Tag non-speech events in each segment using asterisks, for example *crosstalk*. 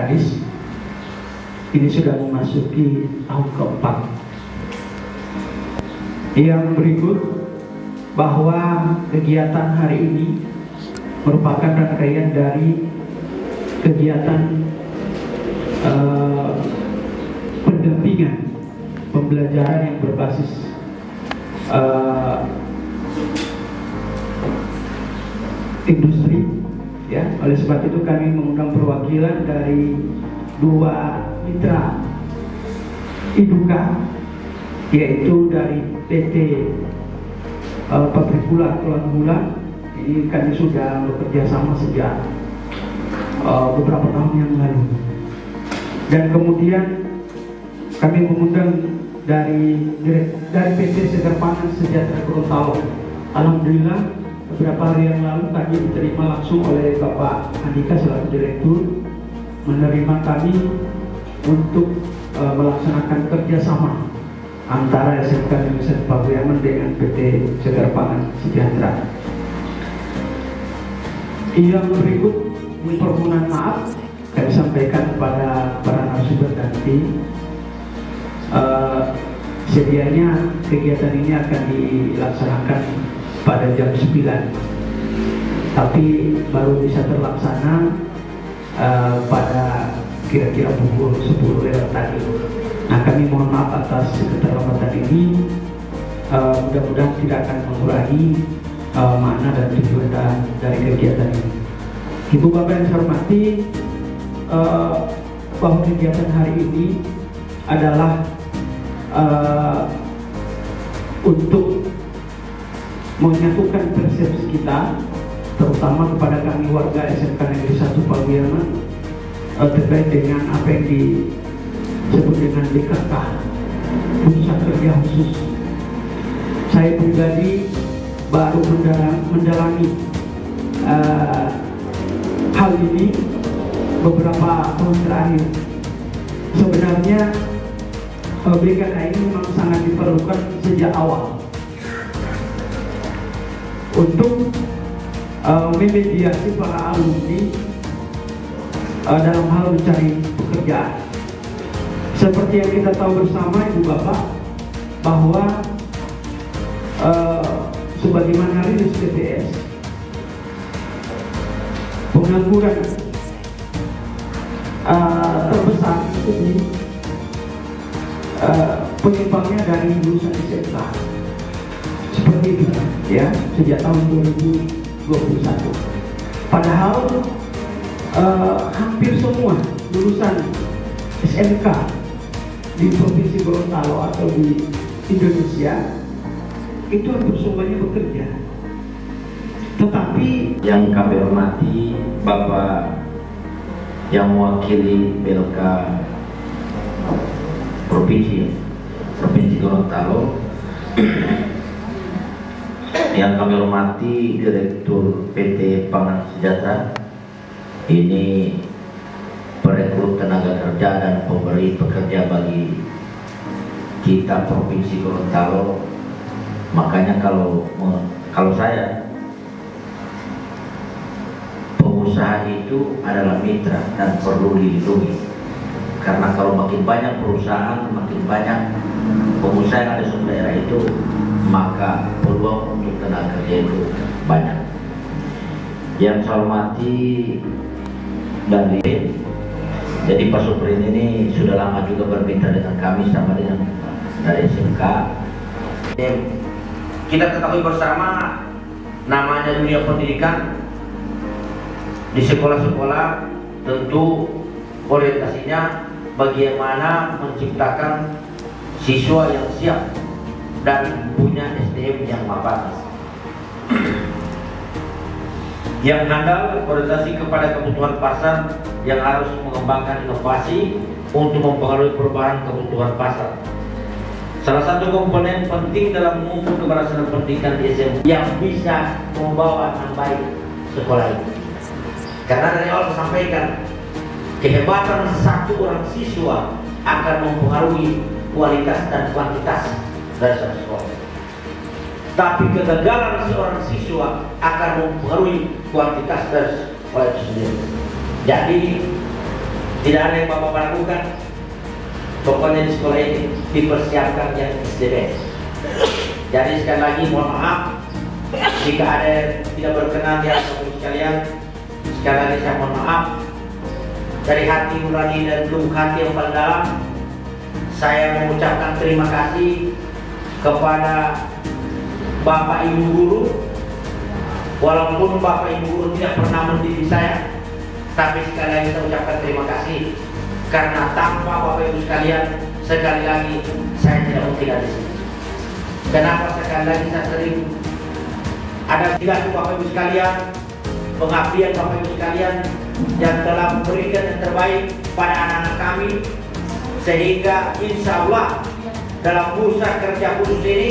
Kadis. Ini sudah memasuki tahun keempat. Yang berikut bahwa kegiatan hari ini merupakan rangkaian dari kegiatan uh, pendampingan pembelajaran yang berbasis uh, industri ya oleh sebab itu kami mengundang perwakilan dari dua mitra Iduka yaitu dari PT uh, Pabrik Gula Tuan Gula. Ini kami sudah bekerja sama sejak uh, beberapa tahun yang lalu. Dan kemudian kami mengundang dari dari PT Segar Pangan Sejahtera Gorontalo. Alhamdulillah beberapa hari yang lalu kami diterima langsung oleh Bapak Andika selaku Direktur menerima kami untuk e, melaksanakan kerjasama antara SMK Indonesia Pabuyaman dengan PT Segar Pangan Sejahtera. Yang berikut permohonan maaf kami sampaikan kepada para narasumber nanti uh, sedianya kegiatan ini akan dilaksanakan pada jam 9 tapi baru bisa terlaksana uh, pada kira-kira pukul 10 lewat tadi. Nah kami mohon maaf atas keterlambatan ini. Uh, mudah-mudahan tidak akan mengurangi uh, makna dan tujuan dari kegiatan ini. Ibu Bapak yang saya hormati uh, bahwa kegiatan hari ini adalah uh, untuk menyatukan persepsi kita terutama kepada kami warga SMK Negeri 1 Pawiyaman uh, terkait dengan apa yang disebut dengan DKK pusat kerja khusus. Saya pribadi baru mendalami uh, hal ini beberapa tahun terakhir. Sebenarnya uh, BKK ini memang sangat diperlukan sejak awal untuk uh, memediasi para alumni uh, dalam hal mencari pekerjaan. Seperti yang kita tahu bersama Ibu Bapak bahwa uh, sebagaimana rilis BPS pengangguran uh, terbesar itu uh, penyumbangnya dari lulusan SMK itu ya sejak tahun 2021 padahal uh, hampir semua lulusan SMK di provinsi Gorontalo atau di Indonesia itu hampir semuanya bekerja. Tetapi yang kami hormati Bapak yang mewakili BLK Provinsi Provinsi Gorontalo yang kami hormati Direktur PT Pangan Sejahtera ini perekrut tenaga kerja dan pemberi pekerja bagi kita Provinsi Gorontalo. Makanya kalau kalau saya pengusaha itu adalah mitra dan perlu dilindungi. Karena kalau makin banyak perusahaan makin banyak pengusaha yang ada di daerah itu maka peluang untuk tenaga kerja itu banyak. Yang saya hormati dari jadi Pak Suprin ini sudah lama juga bermitra dengan kami sama dengan dari SMK. Kita ketahui bersama namanya dunia pendidikan di sekolah-sekolah tentu orientasinya bagaimana menciptakan siswa yang siap dan punya SDM yang mapan yang handal orientasi kepada kebutuhan pasar yang harus mengembangkan inovasi untuk mempengaruhi perubahan kebutuhan pasar. Salah satu komponen penting dalam mengukur keberhasilan pendidikan di SMP yang bisa membawa dengan baik sekolah ini. Karena dari awal saya sampaikan kehebatan satu orang siswa akan mempengaruhi kualitas dan kuantitas satu sekolah. Tapi kegagalan seorang siswa akan mempengaruhi kuantitas dari sekolah itu sendiri. Jadi Tidak ada yang Bapak lakukan. Pokoknya di sekolah ini dipersiapkan yang SDBS. Jadi sekali lagi mohon maaf jika ada yang tidak berkenan di atas sekalian. Sekali lagi saya mohon maaf dari hati nurani dan lubuk hati yang paling dalam saya mengucapkan terima kasih kepada Bapak Ibu Guru. Walaupun Bapak Ibu Guru tidak pernah mendidik saya tapi sekali lagi saya ucapkan terima kasih. Karena tanpa Bapak Ibu sekalian sekali lagi saya tidak mungkin ada di sini. Kenapa sekali lagi saya sering? Ada tidak Bapak Ibu sekalian pengabdian Bapak Ibu sekalian yang telah memberikan yang terbaik pada anak-anak kami sehingga insya Allah dalam bursa kerja khusus ini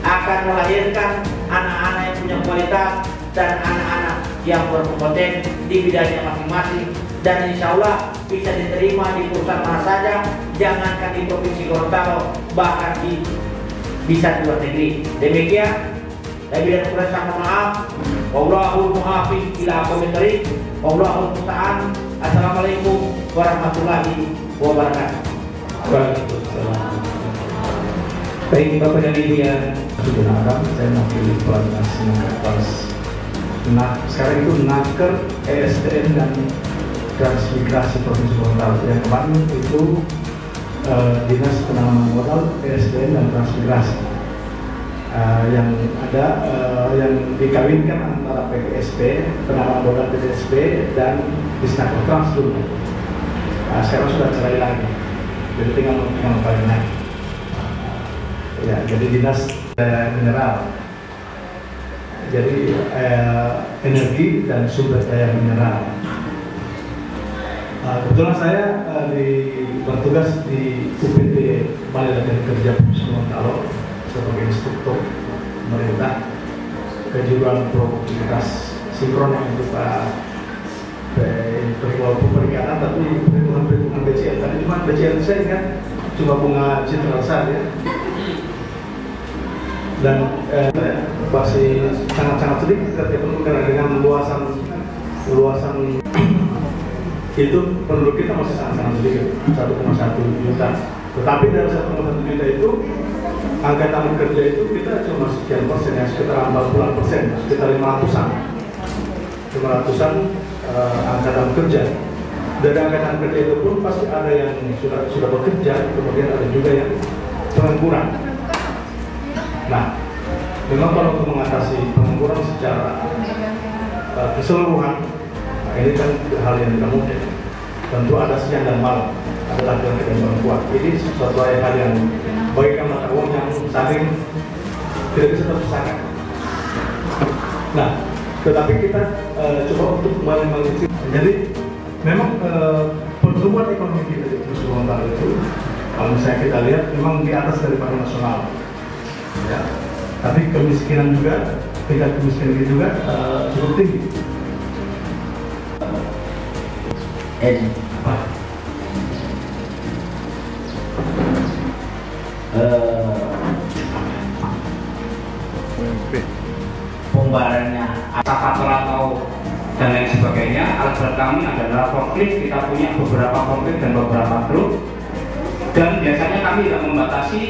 akan melahirkan anak-anak yang punya kualitas dan anak-anak yang berkompeten di bidangnya masing-masing. Dan insya Allah bisa diterima di perusahaan mana saja jangankan di provinsi Gorontalo bahkan di bisa di luar negeri. Demikian saya bilang kurang sama maaf. Wallahul muhafiz ila komentari Wallahul musta'an. Assalamualaikum warahmatullahi wabarakatuh. Waalaikumsalam. Baik Bapak dan Ibu yang sudah nakal, saya mewakili pelatnas Nakas. Nah, sekarang itu Naker, ESDN dan Transmigrasi Provinsi Gorontalo. Yang kemarin itu eh, Dinas Penanaman Modal, ESDN dan Transmigrasi. Eh, yang ada eh, yang dikawinkan antara PPSP, Penanaman Modal PPSP dan Disnaker Trans dulu. Sekarang sudah cerai lagi jadi tinggal tinggal lagi ya jadi dinas eh, mineral. Jadi eh, energi dan sumber daya mineral. Nah, kebetulan saya eh, di bertugas di UPT Balai Latihan Kerja Provinsi Gorontalo sebagai instruktur pemerintah kejuruan produktivitas sinkron yang berupa walaupun perikanan tapi perhitungan-perhitungan BCL tadi cuma BCL saya kan cuma bunga citra saja dan eh, masih sangat-sangat sedikit ketika karena dengan luasan luasan *clears throat* itu penduduk kita masih sangat-sangat sedikit 1,1 juta tetapi dari 1,1 juta itu angkatan kerja itu kita cuma sekian persen ya sekitar 40 persen sekitar 500an 500an uh, angkatan kerja. Dari angkatan kerja itu pun pasti ada yang sudah sudah bekerja, kemudian ada juga yang pengangguran. Nah, memang kalau untuk mengatasi pengangguran secara uh, keseluruhan, nah ini kan hal yang tidak mungkin. Tentu ada siang dan malam, ada laki-laki dan perempuan. Ini sesuatu hal yang bagikan mata uang yang saling tidak bisa terpisahkan. Nah, tetapi kita uh, coba untuk mengisi jadi memang uh, pertumbuhan ekonomi kita di Gorontalo itu kalau misalnya kita lihat memang di atas daripada nasional ya. Tapi kemiskinan juga tingkat kemiskinan juga uh, cukup tinggi. Edi apa? Eh, pembayarannya kapal atau dan lain sebagainya alat berat kami adalah forklift. Kita punya beberapa forklift dan beberapa truk. Dan biasanya kami tidak membatasi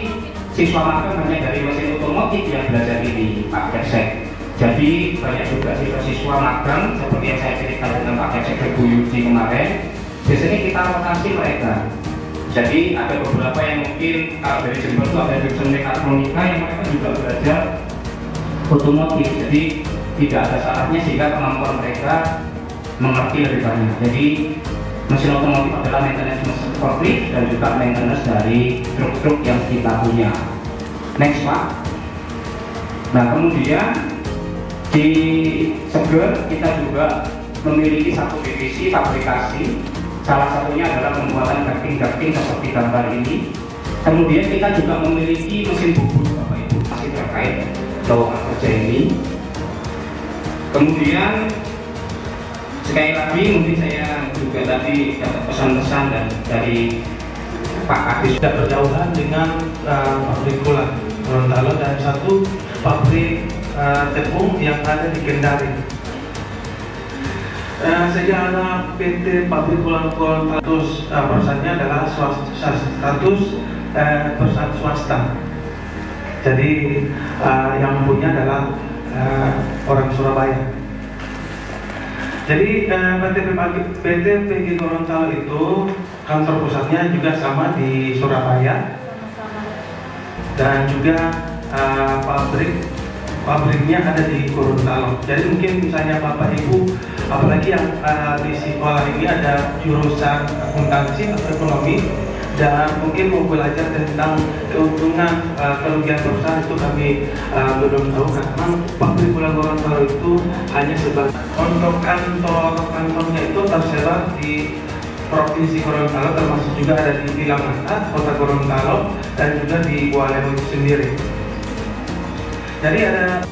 siswa magang hanya dari mesin otomotif yang belajar ini Pak Kersek jadi banyak juga siswa-siswa magang seperti yang saya cerita dengan Pak Kersek Ibu Yuji kemarin. Biasanya kita rotasi mereka. Jadi ada beberapa yang mungkin kalau dari Jember itu ada jurusan mekatronika yang mereka juga belajar otomotif. Jadi tidak ada syaratnya sehingga kemampuan mereka mengerti lebih banyak. Jadi mesin otomotif adalah maintenance mesin dan juga maintenance dari truk-truk yang kita punya next pak. Nah kemudian di Seger kita juga memiliki satu divisi fabrikasi. Salah satunya adalah pembuatan daging-daging seperti gambar ini. Kemudian kita juga memiliki mesin bubut bapak ibu masih terkait lowongan kerja ini. Kemudian sekali lagi mungkin saya juga tadi dapat pesan-pesan dan dari Pak Kadis tidak berjauhan dengan uh, pabrik gula Gorontalo dan satu pabrik uh, tepung yang ada di Kendari. Sejak ada PT Pabrik Gula status eh, perusahaannya adalah swasta, status eh, perusahaan swasta. Jadi eh, yang punya adalah eh, orang Surabaya. Jadi eh, PT PT PG Gorontalo itu kantor pusatnya juga sama di Surabaya dan juga eh, pabrik pabriknya ada di Gorontalo. Jadi mungkin misalnya Bapak Ibu, apalagi yang uh, di sekolah ini ada jurusan akuntansi atau ekonomi dan mungkin mau belajar tentang keuntungan uh, kerugian perusahaan itu kami uh, belum tahu karena pabrik gula Gorontalo itu hanya sebagai untuk kantor kantornya itu tersebar di Provinsi Gorontalo termasuk juga ada di Tilamata, Kota Gorontalo dan juga di Kuala itu sendiri. Jadi ada